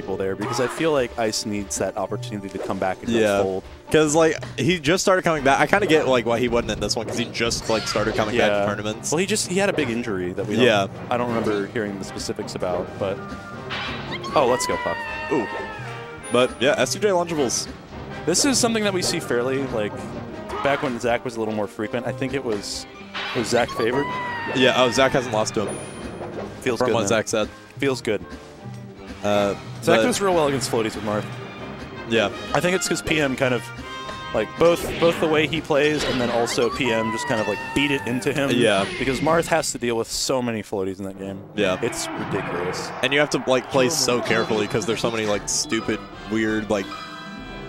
people there because I feel like Ice needs that opportunity to come back and Yeah. fold. Because like he just started coming back. I kind of get like why he wasn't in this one because he just like started coming back to tournaments. Well, he just he had a big injury that we don't, Yeah. I don't remember hearing the specifics about, but oh, let's go Puff. Ooh. But yeah, SDJ Lunchables. This is something that we see fairly like back when Zach was a little more frequent. I think it was was Zach favored. Yeah. Oh, Zach hasn't lost to him Feels from good. what man. Zach said. Feels good. Uh, Zach but- does real well against floaties with Marth. Yeah. I think it's because PM kind of like both both the way he plays and then also PM just kind of like beat it into him. Yeah. Because Marth has to deal with so many floaties in that game. Yeah. It's ridiculous. And you have to like play so carefully because there's so many like stupid, weird, like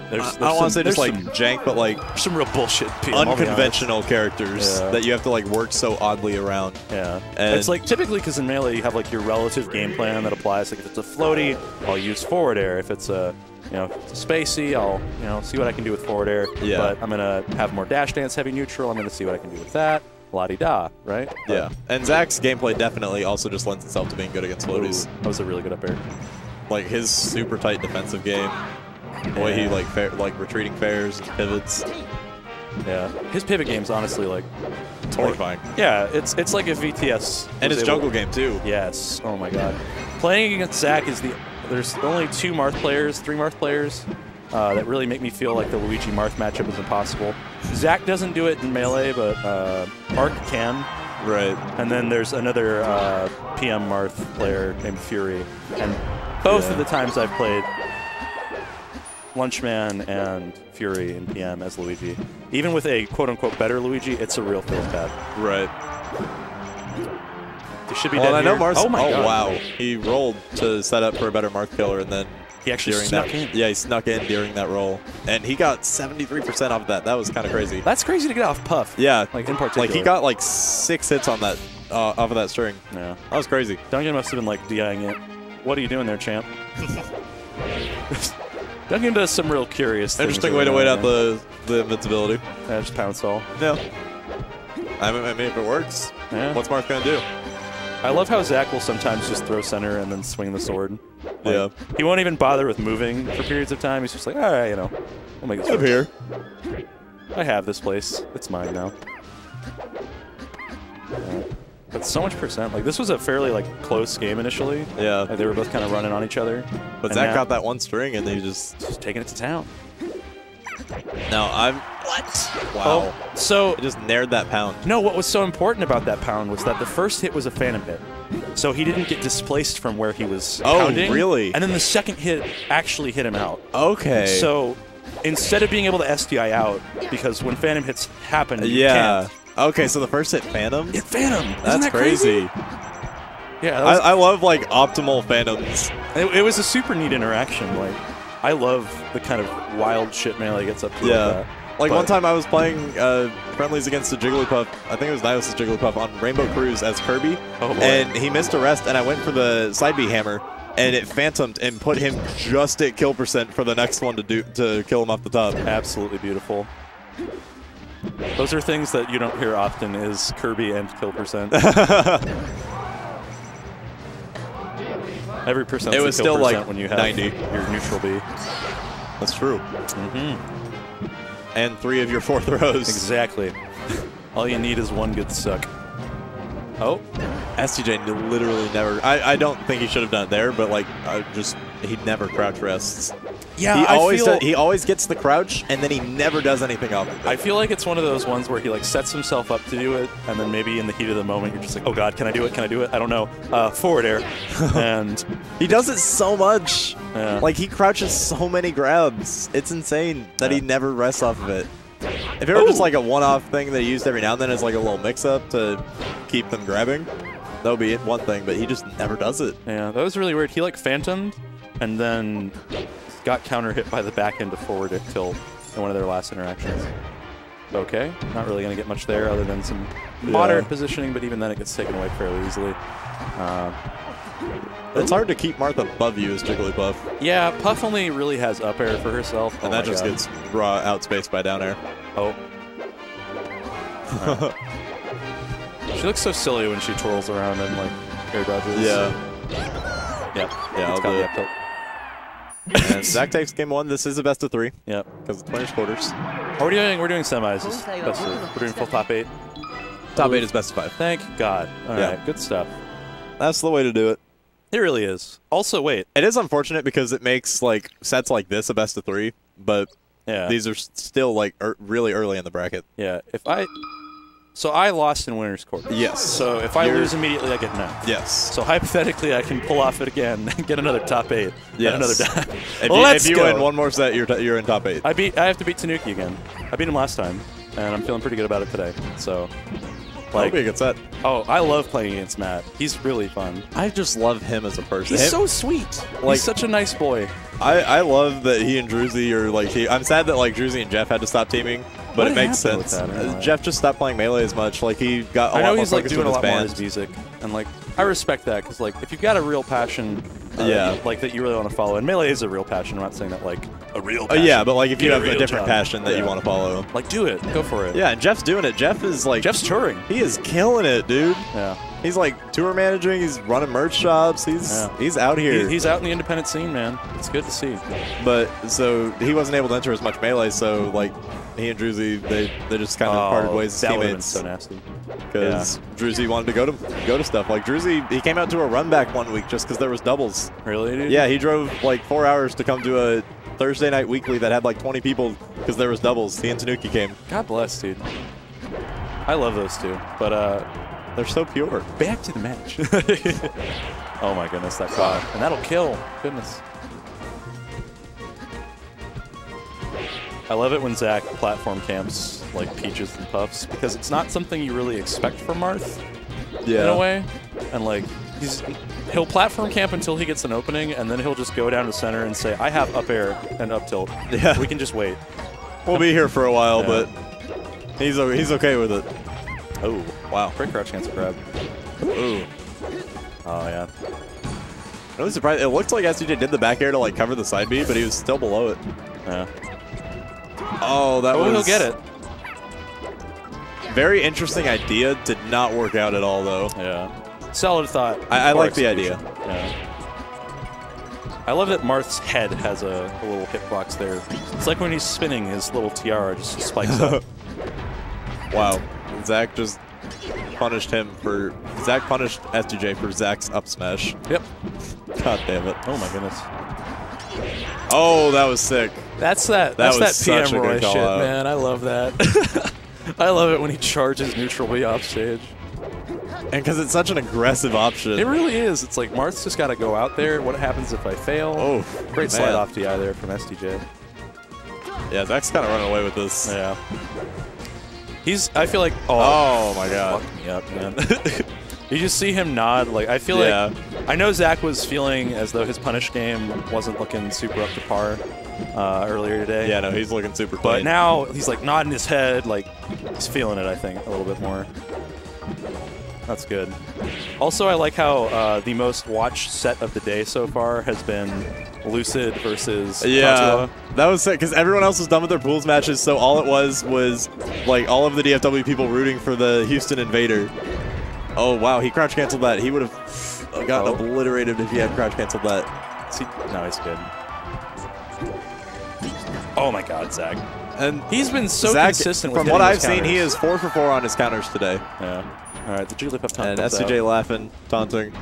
There's, I- I don't want to say just there's like some, jank, but like some real bullshit. PM, I'll be honest. unconventional characters Yeah. that you have to like work so oddly around. Yeah. And- it's like typically because in Melee you have like your relative game plan that applies. Like if it's a floaty, I'll use forward air. If it's a you know, if it's a spacey, I'll you know see what I can do with forward air. Yeah. But I'm gonna have more dash dance heavy neutral. I'm gonna see what I can do with that. La di da, right? Yeah. And Zach's gameplay definitely also just lends itself to being good against Ooh, floaties. that was a really good up air. Like his super tight defensive game, the way he like fa- like retreating fairs and pivots, Yeah. His pivot game's honestly like horrifying. yeah, it's it's like a VTS And his jungle game too. Yes. Oh my god. Playing against Zach is the there's only two Marth players, three Marth players. Uh, that really make me feel like the Luigi Marth matchup is impossible. Zach doesn't do it in melee, but uh, Arc can. Right. And then there's another uh, PM Marth player named Fury. And both Yeah. of the times I've played Lunchman and Fury in PM as Luigi, even with a quote unquote better Luigi, it's a real feels bad. Right. He should be Well, dead I know here. Mars. Oh my god. wow. He rolled to set up for a better Marth killer, and then He actually during snuck that, in. yeah, he snuck in during that roll, and he got 73% off of that. That was kind of crazy. That's crazy to get off Puff. Yeah, Like in particular. Like he got like six hits on that uh, off of that string. Yeah. That was crazy. Duncan must have been like DIing it. What are you doing there, champ? Duncan does some real curious things. Interesting way to wait out the the invincibility. Yeah, just pound stall. Yeah. I mean, if it works, Yeah. what's Mark gonna do? I love how Zach will sometimes just throw center and then swing the sword. Like, Yeah. He won't even bother with moving for periods of time. He's just like, all right, you know, we'll make this work. here. I have this place. It's mine now. Yeah. But so much percent. Like this was a fairly like close game initially. Yeah. Like, they were both kind of running on each other. But And Zach now- got that one string, and they just. just taking it to town. No, I'm. What? Wow. Oh, so He just nared that pound. No, what was so important about that pound was that the first hit was a phantom hit. So he didn't get displaced from where he was Oh, pounding. really? And then the second hit actually hit him out. Okay. So instead of being able to SDI out, because when phantom hits happen, you yeah. Okay, so the first hit phantom. Hit phantom. That's that crazy? crazy. Yeah, that I, was, I love like optimal phantoms. it, it was a super neat interaction. Like, I love the kind of wild shit melee gets up to. Yeah. Like, that. Like But- one time I was playing uh, friendlies against the Jigglypuff. I think it was Nios' Jigglypuff on Rainbow Cruise as Kirby. Oh, boy. And he missed a rest, and I went for the side B hammer, and it phantomed and put him just at kill percent for the next one to do to kill him off the top. Absolutely beautiful. Those are things that you don't hear often is Kirby and kill percent. Every percent It was still like when you have 90. your neutral B. That's true. Mm-hmm. And three of your four throws. Exactly. All you need is one good suck. Oh, SDJ literally never. I, I don't think he should have done it there, but like, I just he never crouch rests. Yeah. he I always feel, does, he always gets the crouch, and then he never does anything off of it. I feel like it's one of those ones where he like sets himself up to do it, and then maybe in the heat of the moment you're just like, oh god, can I do it? Can I do it? I don't know. Uh, forward air, and He does it so much. Yeah. Like he crouches so many grabs. It's insane that he never rests off of it. If it were just like a one-off thing that he used every now and then as like a little mix-up to keep them grabbing, that would be one thing. But he just never does it. Yeah, that was really weird. He like phantomed and then got counter hit by the back end of forward at tilt in one of their last interactions. Okay, not really going to get much there other than some moderate positioning, but even then it gets taken away fairly easily. Uh, It's hard to keep Martha above you as Jigglypuff, yeah, Puff only really has up air for herself. and Oh that just God. gets raw outspaced by down air. Oh. She looks so silly when she twirls around and like air dodges. Yeah. Yep. Yeah, It's I'll got do the it. up tilt. And Zach takes game one. This is a best of three Yep. because it's winners quarters. Are we doing? We're doing semis. Best of- We're doing full top eight. Top eight is best of five. Thank God. All right, Yeah. good stuff. That's the way to do it. It really is. Also, wait. It is unfortunate because it makes like sets like this a best of three, but Yeah. these are still like er- really early in the bracket. Yeah. If I, so I lost in winners quarter. Yes. So if I You're- lose immediately, I get no. Yes. So hypothetically, I can pull off it again and get another top eight. Yes. Another die. If you, Let's if you go. win one more set, you're, you're in top eight. I beat. I have to beat Tanuki again. I beat him last time, and I'm feeling pretty good about it today. So, That'll like, be a good set. oh, I love playing against Matt. He's really fun. I just love him as a person. He's Him- so sweet. Like- He's such a nice boy. I, I love that he and Druzy are like. He, I'm sad that like Druzy and Jeff had to stop teaming, but What it makes sense. that? I don't Uh, know. Jeff just stopped playing melee as much. Like he got. a I lot know more he's like doing a lot his more in band. his music, and like I respect that because like if you've got a real passion, uh, Yeah. like that you really want to follow, and melee is a real passion. I'm not saying that like a real. Uh, yeah, but like if you have a real different job. passion that you want to follow. like do it, go for it. Yeah, and Jeff's doing it. Jeff is like. Jeff's touring. He is killing it, dude. Yeah, He's like tour managing. He's running merch shops. He's Yeah. he's out here. He- he's out in the independent scene, man. It's good to see. but so he wasn't able to enter as much melee. So like he and Druzy, they they just kind of parted ways as Oh, that would have been teammates. so nasty. because Druzy wanted to go to go to stuff. Like Druzy, he came out to a run back one week just because there was doubles. Really, dude? Yeah, he drove like four hours to come to a Thursday night weekly that had like 20 people because there was doubles. He and Tanuki came. God bless, dude. I love those two, but uh, They're so pure. back to the match. oh my goodness, that caught, and that'll kill. Goodness. I love it when Zach platform camps like peaches and puffs because it's not something you really expect from Marth Yeah. in a way, and like he's he'll platform camp until he gets an opening, and then he'll just go down to center and say, "I have up air and up tilt. Yeah. we can just wait." We'll be here for a while, Yeah. but he's he's okay with it. Oh Wow. great crouch cancel grab. Ooh. Oh yeah. I was surprised. It looked like SDJ did the back air to like cover the side B, but he was still below it. Yeah. Oh, that Oh, was. he'll get it. Very interesting idea. Did not work out at all though. Yeah. Solid thought. I- I like the idea. Yeah. I love that Marth's head has a, a little hitbox there. It's like when he's spinning, his little tiara just spikes up. Wow. Zach just punished him for. Zach punished SDJ for Zach's up smash. Yep. God damn it. Oh my goodness. Oh, that was sick. That's that. That That's that PM Roy shit, out. man. I love that. I love it when he charges neutral B off stage. And because it's such an aggressive option. It really is. It's like Marth's just got to go out there. What happens if I fail? Oh, great slide man. off DI there from SDJ. Yeah, Zach's kind of running away with this. Yeah. He's. I feel like. Oh, oh my god. Fuck me up, man. you just see him nod. Like I feel Yeah. like I know Zach was feeling as though his punish game wasn't looking super up to par uh, earlier today. Yeah, no, he's looking super But clean. now he's like nodding his head, like he's feeling it. I think a little bit more. That's good. Also, I like how uh, the most watched set of the day so far has been Lucid versus Yeah, that was sick because everyone else was done with their pools matches, so all it was was like all of the DFW people rooting for the Houston Invader. Oh wow, he crouch canceled that. He would have gotten Oh. obliterated if he had crouch canceled that. See, no, he's good. Oh my God, Zach. And He's been so Zach, consistent with from what I've seen, he is four for four on his counters today. Yeah. All right, the Jigglypuff taunt And SDJ out. laughing, taunting.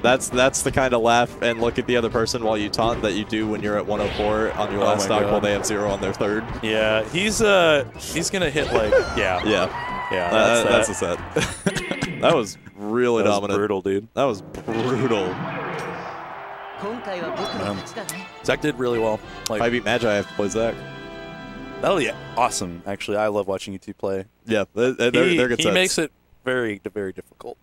That's that's the kind of laugh and look at the other person while you taunt that you do when you're at 104 on your Oh last my stock God. while they have zero on their third. Yeah, he's uh he's gonna hit like yeah Yeah, yeah Uh, that's, that's, a set. That was really that dominant. Was brutal, dude. That was brutal. Man. Zach did really well. Like, I beat Magi. I have to play Zach. That'll be awesome. Actually, I love watching you two play. Yeah, they're, they're, he, they're good. He sets. makes it very, very difficult.